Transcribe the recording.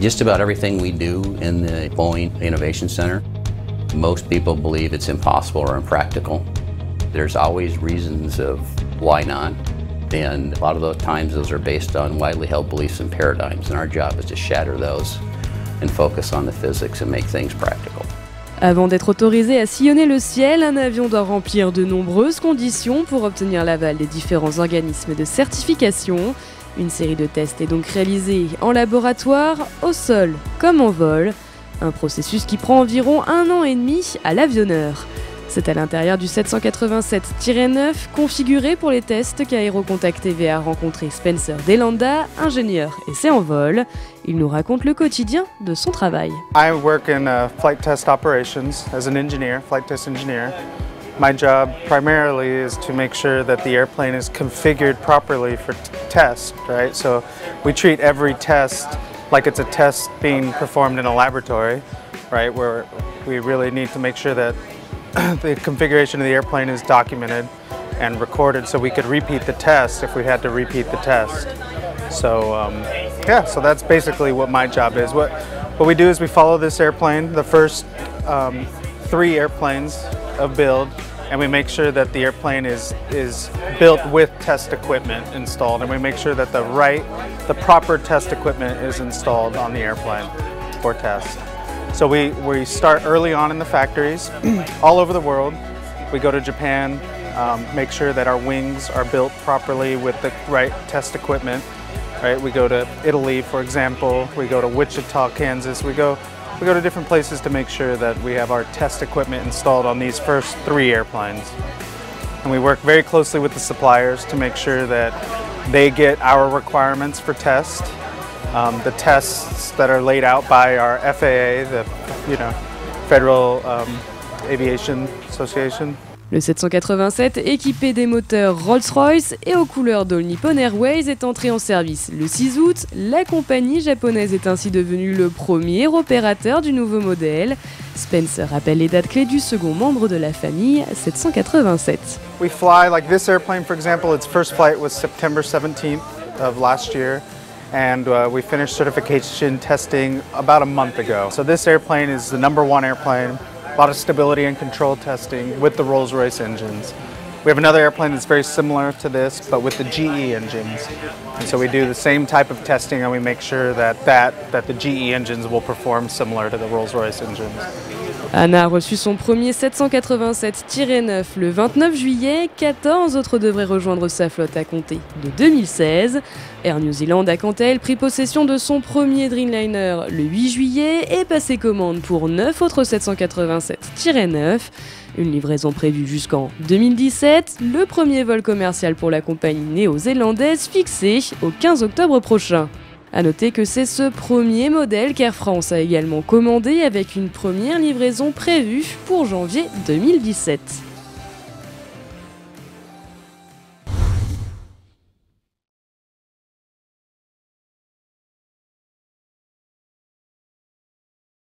Just about everything we do in the Boeing Innovation Center, most people believe it's impossible or impractical. There's always reasons of why not. And a lot of those times those are based on widely held beliefs and paradigms. And our job is to shatter those and focus on the physics and make things practical. Avant d'être autorisé à sillonner le ciel, un avion doit remplir de nombreuses conditions pour obtenir l'aval des différents organismes de certification. Une série de tests est donc réalisée en laboratoire, au sol comme en vol, un processus qui prend environ un an et demi à l'avionneur. C'est à l'intérieur du 787-9 configuré pour les tests qu'Aérocontact TV a rencontré Spencer Delanda, ingénieur essai en vol. Il nous raconte le quotidien de son travail. I work in uh, flight test operations as an engineer, flight test engineer. My job primarily is to make sure that the airplane is configured properly for test, right? So we treat every test like it's a test being performed in a laboratory, right? Where we really need to make sure that the configuration of the airplane is documented and recorded so we could repeat the test if we had to repeat the test. So um, yeah, so that's basically what my job is. What, what we do is we follow this airplane, the first um, three airplanes of build, and we make sure that the airplane is, is built with test equipment installed, and we make sure that the right, the proper test equipment is installed on the airplane for test. So we, we start early on in the factories all over the world. We go to Japan, um, make sure that our wings are built properly with the right test equipment. Right? We go to Italy, for example. We go to Wichita, Kansas. We go, we go to different places to make sure that we have our test equipment installed on these first three airplanes. And we work very closely with the suppliers to make sure that they get our requirements for test um, the tests that are laid out by our FAA, the you know, Federal um, Aviation Association. Le 787, équipé des moteurs Rolls-Royce et aux couleurs d'All Nippon Airways, est entré en service le 6 août. La compagnie japonaise est ainsi devenue le premier opérateur du nouveau modèle. Spencer rappelle les dates clés du second membre de la famille, 787. We fly like this airplane, for example, its first flight was September 17th of last year. and uh, we finished certification testing about a month ago. So this airplane is the number one airplane, a lot of stability and control testing with the Rolls-Royce engines. We have another airplane that's very similar to this, but with the GE engines. And so we do the same type of testing and we make sure that, that, that the GE engines will perform similar to the Rolls-Royce engines. Anna a reçu son premier 787-9 le 29 juillet. 14 autres devraient rejoindre sa flotte à compter de 2016. Air New Zealand a quant à elle pris possession de son premier Dreamliner le 8 juillet et passé commande pour 9 autres 787-9. Une livraison prévue jusqu'en 2017, le premier vol commercial pour la compagnie néo-zélandaise fixé au 15 octobre prochain. A noter que c'est ce premier modèle qu'Air France a également commandé avec une première livraison prévue pour janvier 2017.